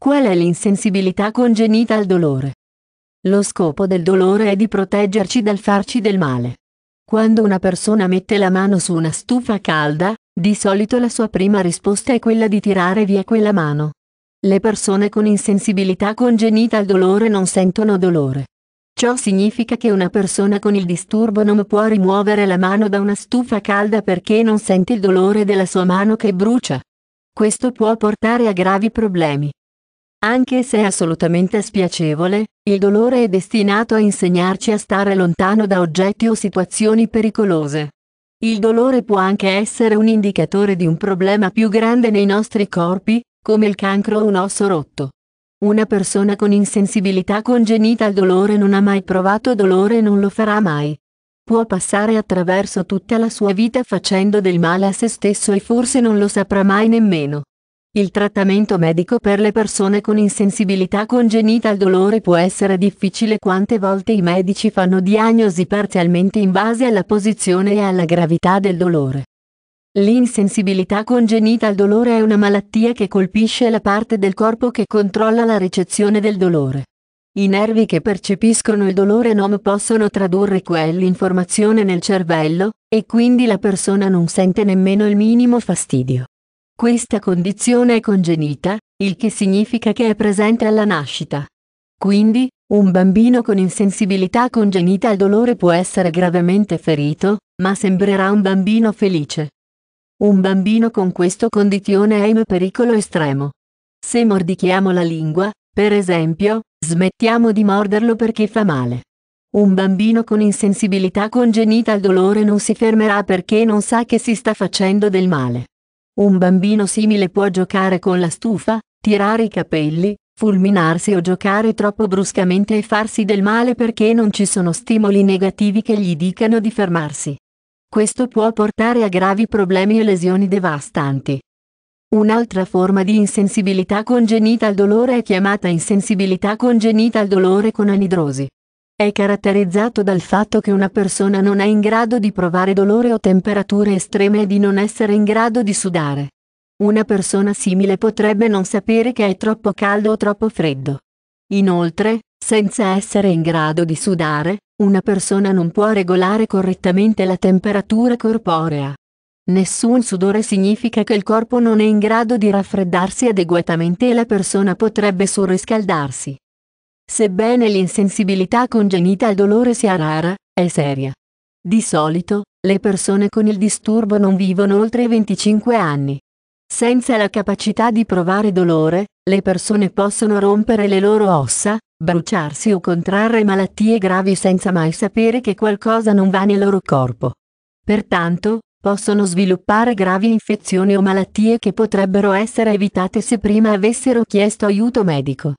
Qual è l'insensibilità congenita al dolore? Lo scopo del dolore è di proteggerci dal farci del male. Quando una persona mette la mano su una stufa calda, di solito la sua prima risposta è quella di tirare via quella mano. Le persone con insensibilità congenita al dolore non sentono dolore. Ciò significa che una persona con il disturbo non può rimuovere la mano da una stufa calda perché non sente il dolore della sua mano che brucia. Questo può portare a gravi problemi. Anche se è assolutamente spiacevole, il dolore è destinato a insegnarci a stare lontano da oggetti o situazioni pericolose. Il dolore può anche essere un indicatore di un problema più grande nei nostri corpi, come il cancro o un osso rotto. Una persona con insensibilità congenita al dolore non ha mai provato dolore e non lo farà mai. Può passare attraverso tutta la sua vita facendo del male a se stesso e forse non lo saprà mai nemmeno. Il trattamento medico per le persone con insensibilità congenita al dolore può essere difficile quante volte i medici fanno diagnosi parzialmente in base alla posizione e alla gravità del dolore. L'insensibilità congenita al dolore è una malattia che colpisce la parte del corpo che controlla la ricezione del dolore. I nervi che percepiscono il dolore non possono tradurre quell'informazione nel cervello, e quindi la persona non sente nemmeno il minimo fastidio. Questa condizione è congenita, il che significa che è presente alla nascita. Quindi, un bambino con insensibilità congenita al dolore può essere gravemente ferito, ma sembrerà un bambino felice. Un bambino con questa condizione è in pericolo estremo. Se mordichiamo la lingua, per esempio, smettiamo di morderlo perché fa male. Un bambino con insensibilità congenita al dolore non si fermerà perché non sa che si sta facendo del male. Un bambino simile può giocare con la stufa, tirare i capelli, fulminarsi o giocare troppo bruscamente e farsi del male perché non ci sono stimoli negativi che gli dicano di fermarsi. Questo può portare a gravi problemi e lesioni devastanti. Un'altra forma di insensibilità congenita al dolore è chiamata insensibilità congenita al dolore con anidrosi. È caratterizzato dal fatto che una persona non è in grado di provare dolore o temperature estreme e di non essere in grado di sudare. Una persona simile potrebbe non sapere che è troppo caldo o troppo freddo. Inoltre, senza essere in grado di sudare, una persona non può regolare correttamente la temperatura corporea. Nessun sudore significa che il corpo non è in grado di raffreddarsi adeguatamente e la persona potrebbe surriscaldarsi. Sebbene l'insensibilità congenita al dolore sia rara, è seria. Di solito, le persone con il disturbo non vivono oltre 25 anni. Senza la capacità di provare dolore, le persone possono rompere le loro ossa, bruciarsi o contrarre malattie gravi senza mai sapere che qualcosa non va nel loro corpo. Pertanto, possono sviluppare gravi infezioni o malattie che potrebbero essere evitate se prima avessero chiesto aiuto medico.